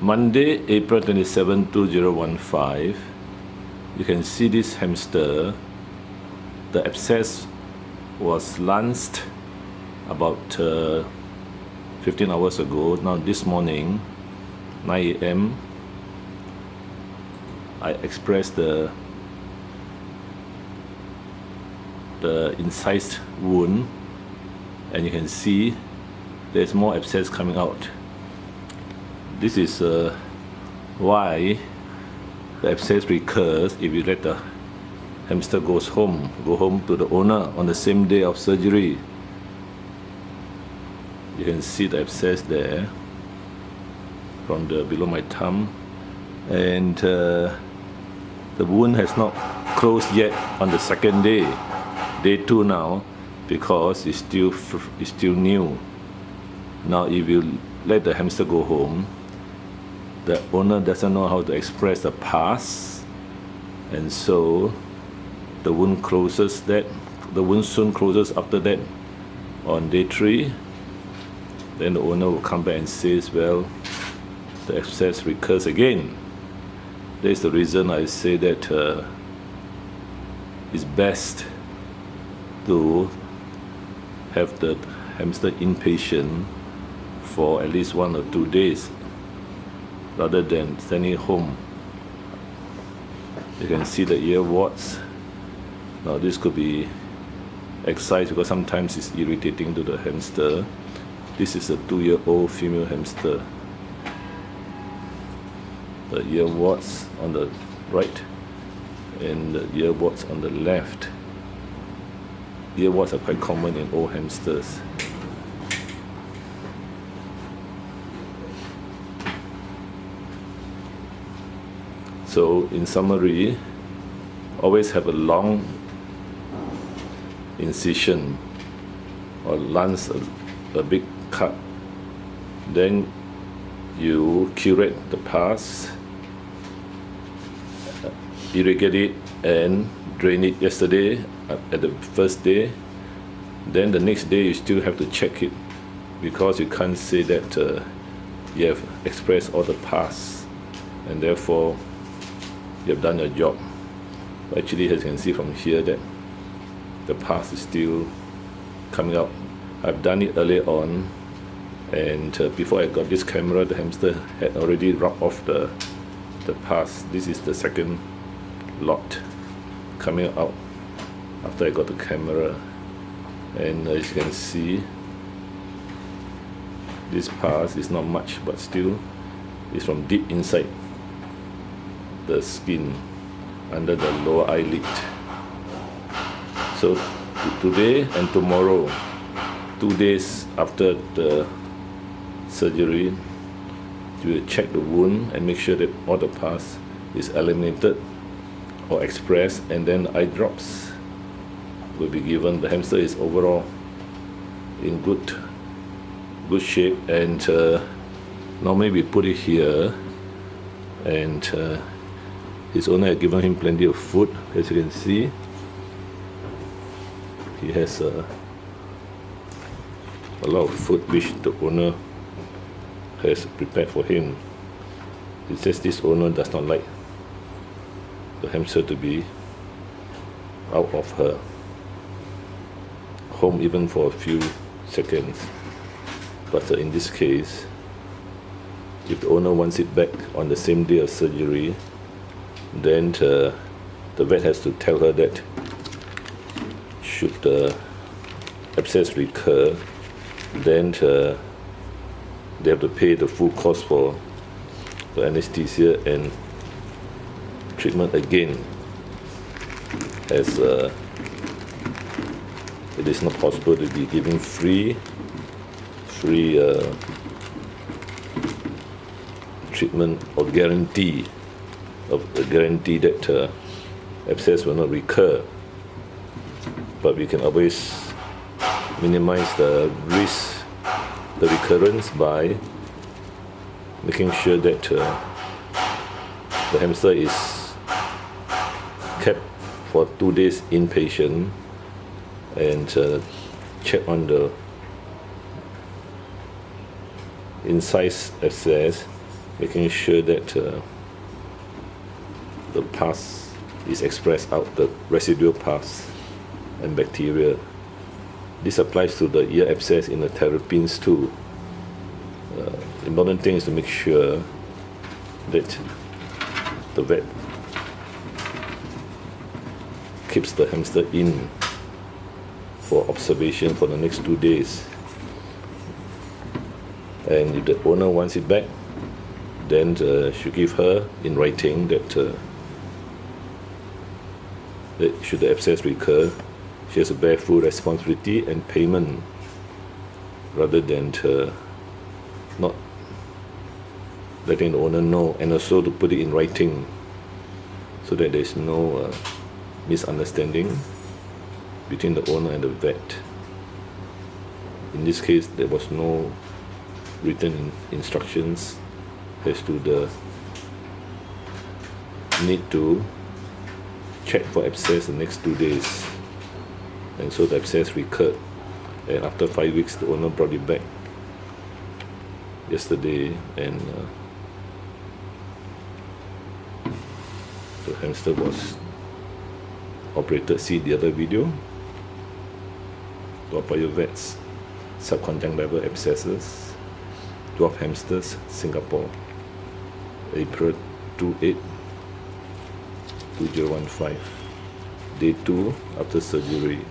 Monday, April 27, 2015, you can see this hamster. The abscess was lanced about uh, 15 hours ago. Now this morning, 9 a.m., I expressed the the incised wound and you can see there's more abscess coming out this is uh, why the abscess recurs if you let the hamster goes home, go home to the owner on the same day of surgery. You can see the abscess there from the below my thumb and uh, the wound has not closed yet on the second day, day two now, because it's still it's still new. Now if you let the hamster go home, the owner doesn't know how to express the pus and so the wound closes that the wound soon closes after that on day three. Then the owner will come back and says well the abscess recurs again. That's the reason I say that uh, it's best to have the hamster inpatient for at least one or two days rather than sending home. You can see the ear warts. Now this could be excised because sometimes it's irritating to the hamster. This is a two-year-old female hamster. The ear warts on the right and the ear warts on the left. Ear warts are quite common in old hamsters. So in summary, always have a long incision or lance a, a big cut. Then you curette the pus, irrigate it and drain it yesterday at the first day. Then the next day you still have to check it because you can't say that uh, you have expressed all the pus and therefore you have done your job. But actually, as you can see from here, that the pus is still coming out. I've done it earlier on, and uh, before I got this camera, the hamster had already rubbed off the the pus. This is the second lot coming out after I got the camera, and as you can see, this pus is not much, but still, it's from deep inside the skin under the lower eyelid. So today and tomorrow, two days after the surgery, you will check the wound and make sure that all the pus is eliminated or expressed and then eye drops will be given. The hamster is overall in good good shape and uh, normally we put it here and uh, his owner had given him plenty of food, as you can see. He has uh, a lot of food which the owner has prepared for him. He says this owner does not like the hamster to be out of her home even for a few seconds. But uh, in this case, if the owner wants it back on the same day of surgery, then uh, the vet has to tell her that should the abscess recur, then uh, they have to pay the full cost for the anesthesia and treatment again as uh, it is not possible to be giving free free uh, treatment or guarantee of the guarantee that uh, abscess will not recur. But we can always minimize the risk, the recurrence by making sure that uh, the hamster is kept for two days inpatient and uh, check on the incised abscess making sure that uh, the pus is expressed out, the residual pus and bacteria. This applies to the ear abscess in the terrapins too. Uh, important thing is to make sure that the vet keeps the hamster in for observation for the next two days. And if the owner wants it back, then uh, should give her in writing that, uh, that should the abscess recur, she has to bear full responsibility and payment rather than uh, not letting the owner know and also to put it in writing so that there's no uh, misunderstanding between the owner and the vet. In this case, there was no written instructions as to the need to check for abscess the next two days. And so the abscess recurred. And after five weeks, the owner brought it back yesterday and uh, the hamster was operated. See the other video. Toa Vets, subconjunctival abscesses, dwarf hamsters, Singapore, April 28, 2015, day 2 after surgery.